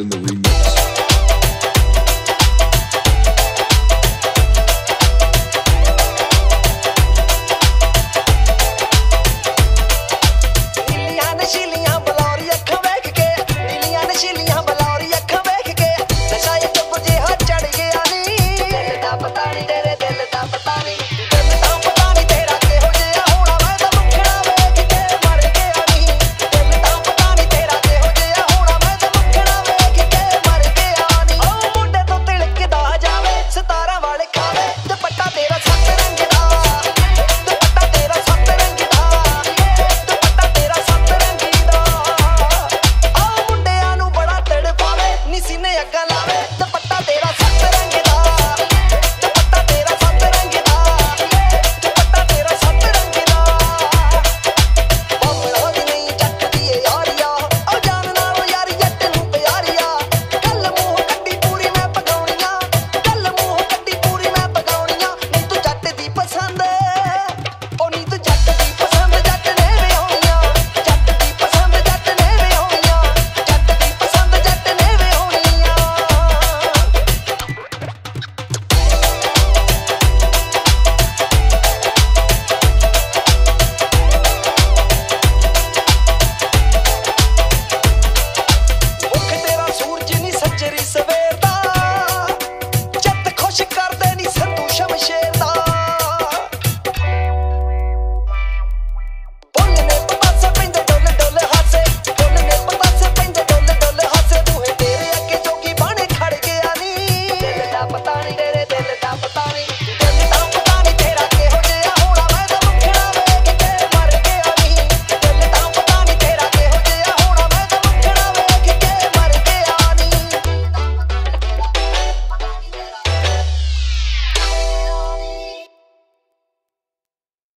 in the remix.